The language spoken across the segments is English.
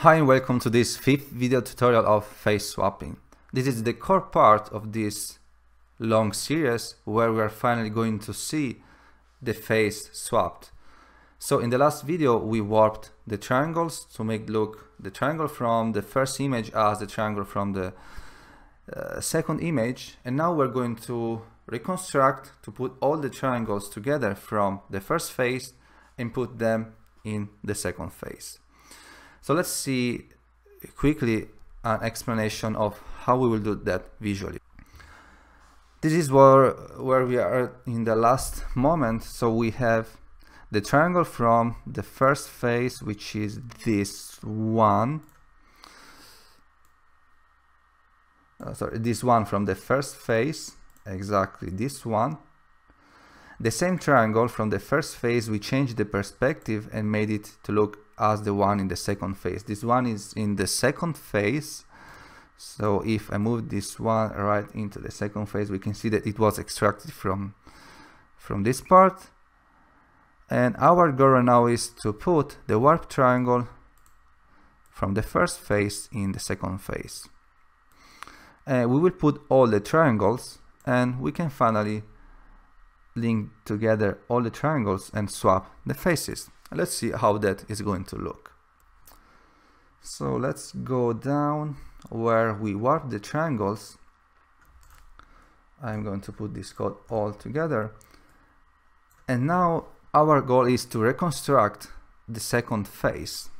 Hi and welcome to this fifth video tutorial of face swapping. This is the core part of this long series where we are finally going to see the face swapped. So in the last video we warped the triangles to make look the triangle from the first image as the triangle from the uh, second image and now we're going to reconstruct to put all the triangles together from the first face and put them in the second face. So let's see quickly an explanation of how we will do that visually. This is where, where we are in the last moment. So we have the triangle from the first face, which is this one. Uh, sorry, this one from the first face, exactly this one. The same triangle from the first face, we changed the perspective and made it to look as the one in the second phase. This one is in the second phase. So if I move this one right into the second phase, we can see that it was extracted from, from this part. And our goal now is to put the warp triangle from the first phase in the second phase. And we will put all the triangles and we can finally link together all the triangles and swap the faces. Let's see how that is going to look. So let's go down where we warp the triangles. I'm going to put this code all together. And now our goal is to reconstruct the second face.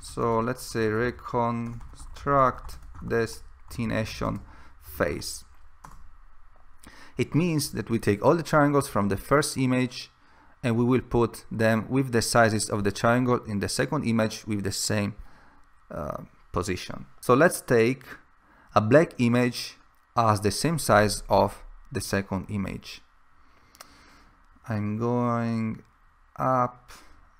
So let's say reconstruct destination face. It means that we take all the triangles from the first image and we will put them with the sizes of the triangle in the second image with the same uh, position. So let's take a black image as the same size of the second image. I'm going up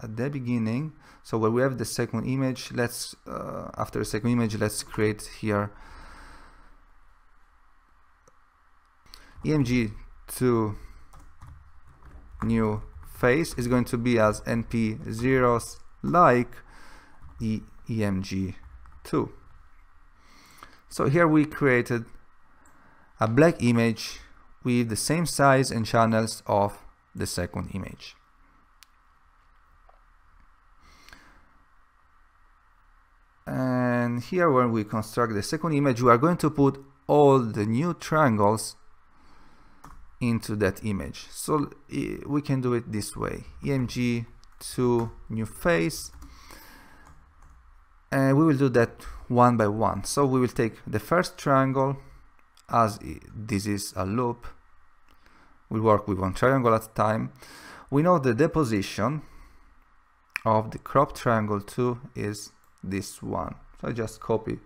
at the beginning. So where we have the second image, let's, uh, after the second image, let's create here EMG2 new face is going to be as np zeros like e emg2 so here we created a black image with the same size and channels of the second image. And here when we construct the second image we are going to put all the new triangles into that image. So we can do it this way. EMG to new face. And we will do that one by one. So we will take the first triangle as this is a loop. We'll work with one triangle at a time. We know the position of the crop triangle 2 is this one. So I just copy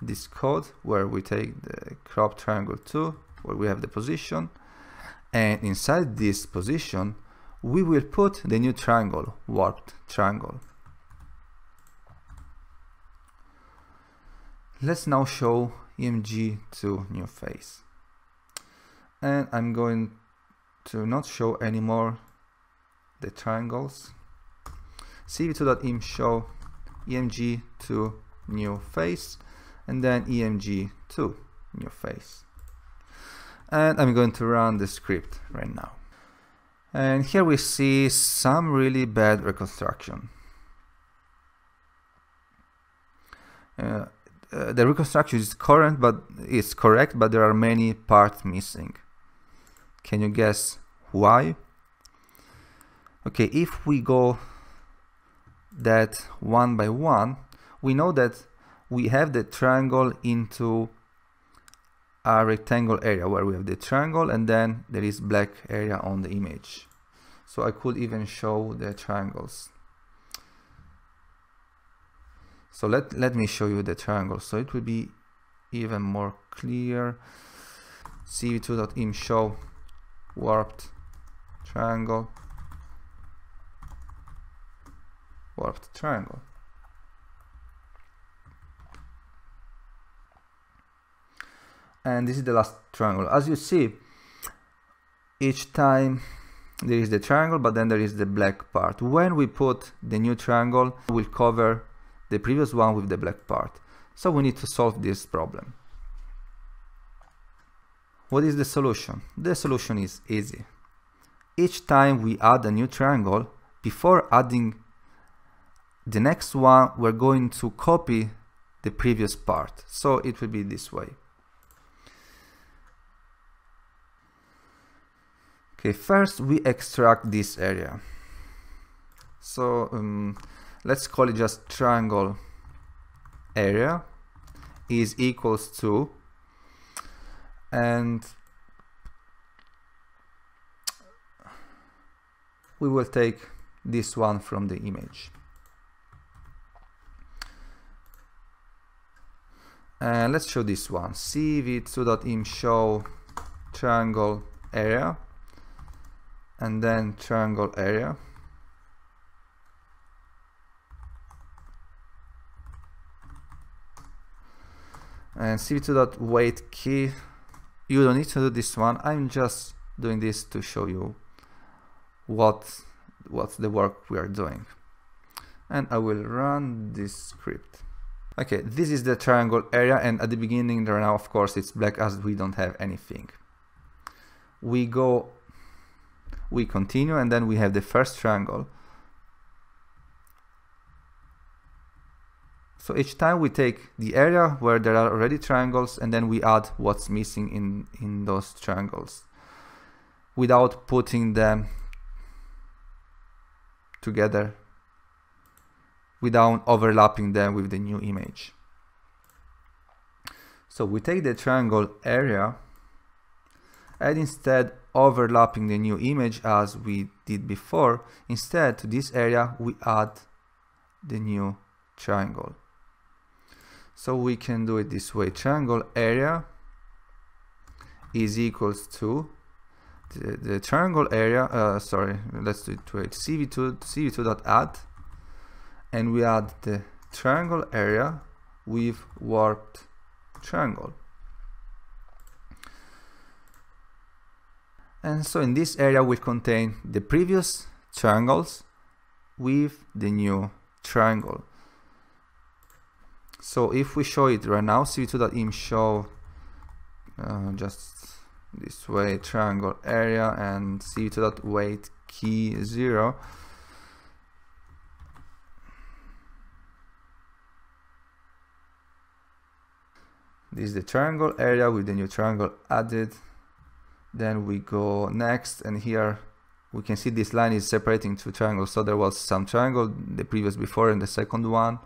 this code where we take the crop triangle 2 where we have the position. And inside this position we will put the new triangle warped triangle. Let's now show EMG to new face. And I'm going to not show anymore the triangles. Cv2.im show emg to new face and then emg to new face and I'm going to run the script right now. And here we see some really bad reconstruction. Uh, uh, the reconstruction is current, but it's correct, but there are many parts missing. Can you guess why? Okay, if we go that one by one, we know that we have the triangle into a rectangle area where we have the triangle and then there is black area on the image. So I could even show the triangles. So let let me show you the triangle. So it will be even more clear. Cv2.im show warped triangle. Warped triangle and this is the last triangle as you see each time there is the triangle but then there is the black part when we put the new triangle we'll cover the previous one with the black part. So we need to solve this problem. What is the solution? The solution is easy. Each time we add a new triangle, before adding the next one, we're going to copy the previous part. So it will be this way. Okay, first we extract this area. So um, let's call it just triangle area is equals to and we will take this one from the image. And let's show this one. Cv2.im show triangle area and then triangle area. And cv2.wait key. You don't need to do this one. I'm just doing this to show you what what's the work we are doing. And i will run this script. Okay this is the triangle area and at the beginning there now of course it's black as we don't have anything. We go we continue and then we have the first triangle So each time we take the area where there are already triangles and then we add what's missing in, in those triangles without putting them together without overlapping them with the new image. So we take the triangle area and instead overlapping the new image as we did before, instead to this area we add the new triangle. So we can do it this way. Triangle area is equals to the, the triangle area, uh, sorry, let's do it wait, cv2, cv2 add, and we add the triangle area with warped triangle. And so in this area will contain the previous triangles with the new triangle. So if we show it right now, cv2.im show uh, just this way triangle area and cv2.wait key 0 this is the triangle area with the new triangle added then we go next and here we can see this line is separating two triangles. So there was some triangle the previous before and the second one.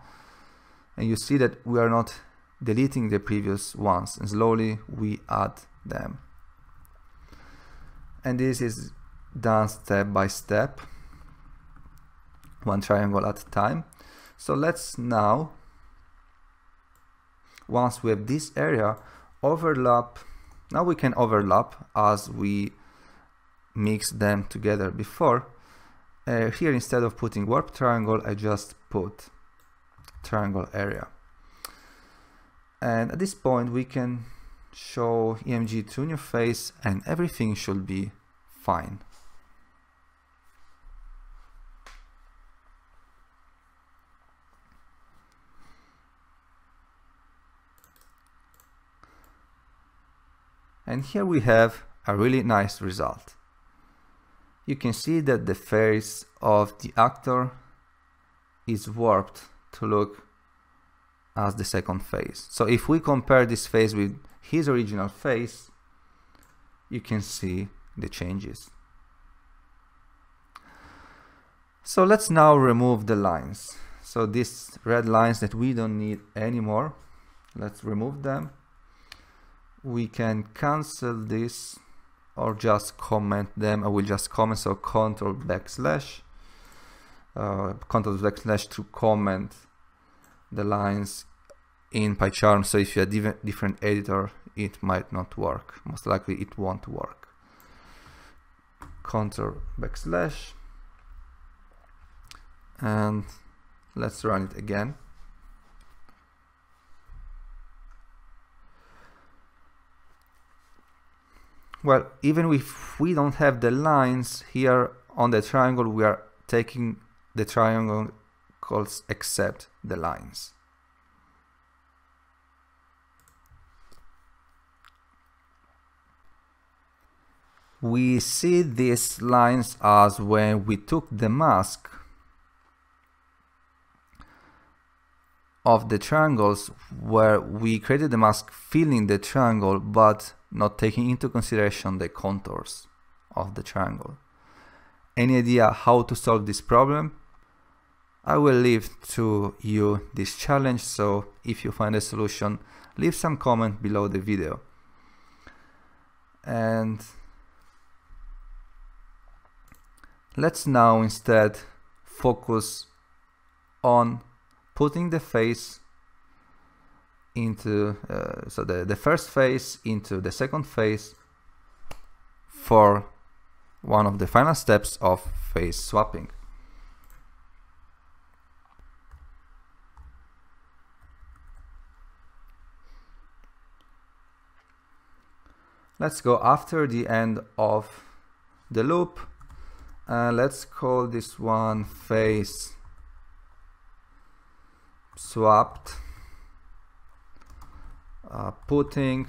And you see that we are not deleting the previous ones and slowly we add them. And this is done step by step one triangle at a time. So let's now once we have this area overlap now we can overlap as we mix them together before uh, here instead of putting warp triangle I just put triangle area. And at this point we can show EMG to new face and everything should be fine. And here we have a really nice result. You can see that the face of the actor is warped to look as the second face. So if we compare this face with his original face, you can see the changes. So let's now remove the lines. So these red lines that we don't need anymore, let's remove them. We can cancel this or just comment them. I will just comment, so control backslash uh, control backslash to comment the lines in PyCharm. So if you have a different editor, it might not work. Most likely it won't work. Control backslash and let's run it again. Well, even if we don't have the lines here on the triangle, we are taking the triangle circles except the lines. We see these lines as when we took the mask of the triangles where we created the mask filling the triangle but not taking into consideration the contours of the triangle. Any idea how to solve this problem? I will leave to you this challenge so if you find a solution leave some comment below the video. And let's now instead focus on putting the face into uh, so the, the first face into the second face for one of the final steps of face swapping. Let's go after the end of the loop and let's call this one face swapped uh, putting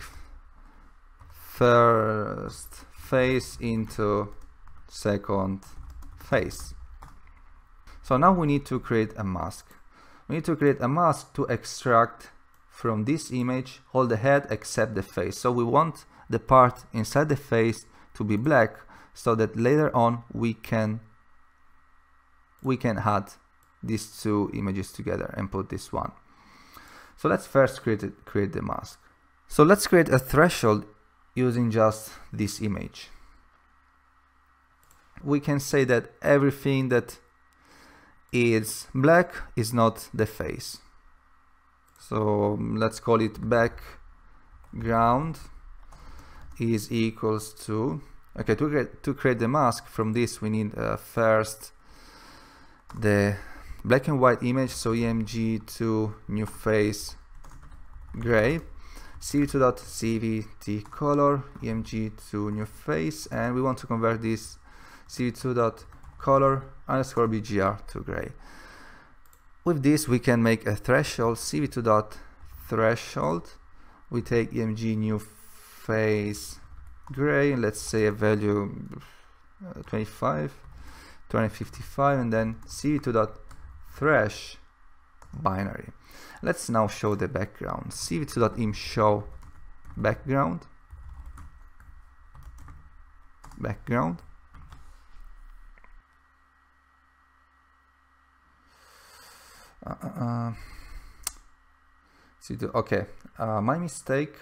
first face into second face. So now we need to create a mask. We need to create a mask to extract from this image all the head except the face. So we want the part inside the face to be black so that later on we can we can add these two images together and put this one. So let's first create, it, create the mask. So let's create a threshold using just this image. We can say that everything that is black is not the face. So let's call it background is equals to okay to create to create the mask from this we need uh, first the black and white image so emg to new face gray cv2.cvt color emg to new face and we want to convert this cv2.color underscore bgr to gray with this we can make a threshold cv2.threshold we take emg new face gray and let's say a value uh, 25 255 and then cv2. Thresh binary. Let's now show the background. cv2.im show background background uh, uh, uh. okay uh, my mistake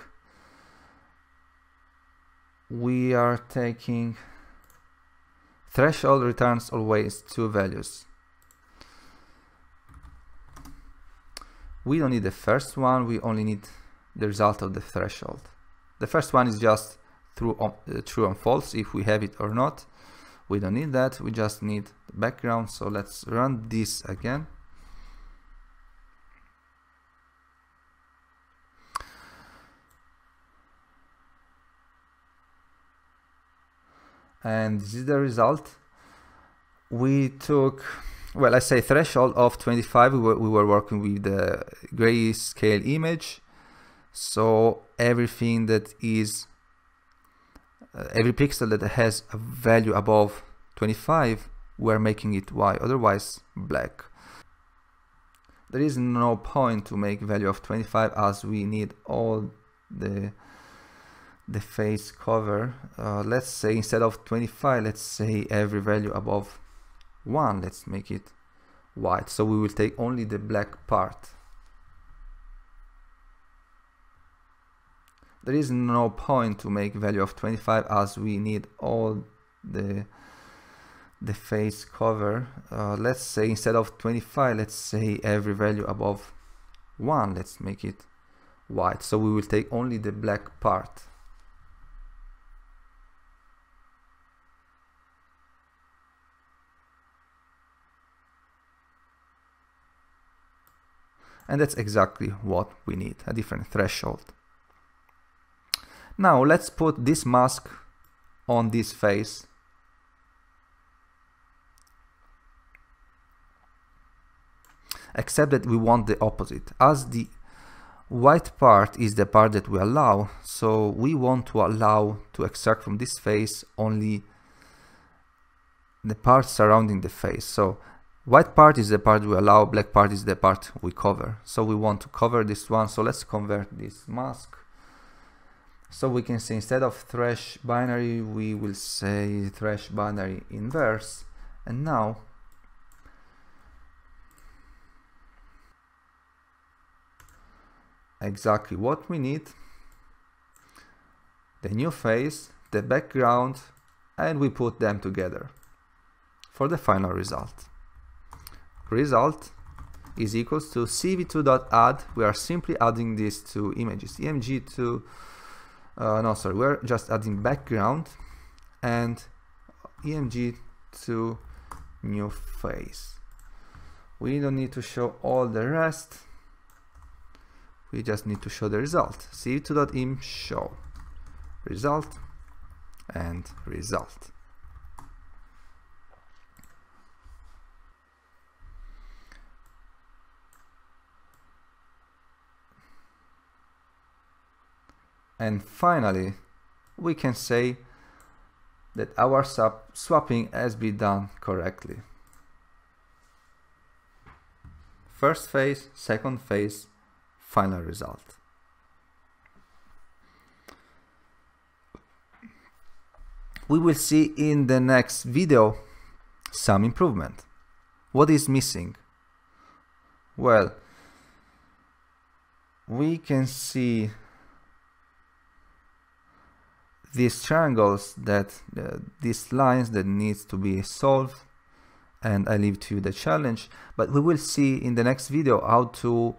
we are taking threshold returns always two values we don't need the first one we only need the result of the threshold. The first one is just true uh, true and false if we have it or not. We don't need that we just need the background so let's run this again. And this is the result. We took well, I say threshold of 25, we were, we were working with the grayscale image. So everything that is, uh, every pixel that has a value above 25, we're making it white, otherwise black. There is no point to make value of 25 as we need all the the face cover. Uh, let's say instead of 25, let's say every value above 1 let's make it white. So we will take only the black part. There is no point to make value of 25 as we need all the the face cover. Uh, let's say instead of 25 let's say every value above 1 let's make it white. So we will take only the black part and that's exactly what we need, a different threshold. Now let's put this mask on this face. except that we want the opposite. As the white part is the part that we allow, so we want to allow to extract from this face only the part surrounding the face. So white part is the part we allow, black part is the part we cover. So we want to cover this one, so let's convert this mask. So we can say instead of thresh binary, we will say thresh binary inverse. And now exactly what we need the new face the background and we put them together for the final result result is equals to cv2.add we are simply adding these two images. Emg to uh, no sorry we're just adding background and emg to new face. We don't need to show all the rest. We just need to show the result. Cv2.im show. Result and result and finally we can say that our swapping has been done correctly first phase second phase final result. We will see in the next video some improvement. What is missing? Well, we can see these triangles that uh, these lines that needs to be solved and I leave to you the challenge but we will see in the next video how to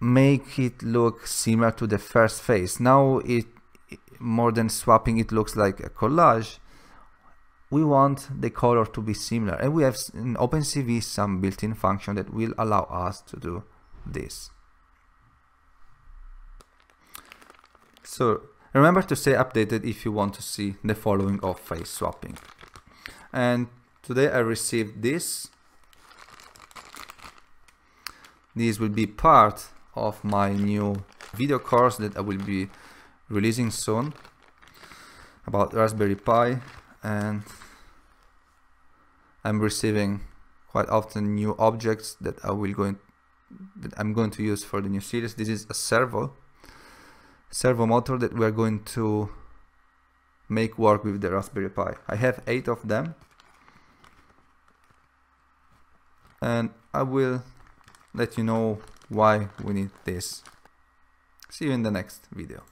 make it look similar to the first face. Now it more than swapping it looks like a collage. We want the color to be similar and we have in OpenCV some built-in function that will allow us to do this. So remember to stay updated if you want to see the following of face swapping. And today I received this. This will be part of my new video course that I will be releasing soon about Raspberry Pi and I'm receiving quite often new objects that I will going that I'm going to use for the new series. This is a servo servo motor that we're going to make work with the Raspberry Pi. I have eight of them and I will let you know why we need this. See you in the next video.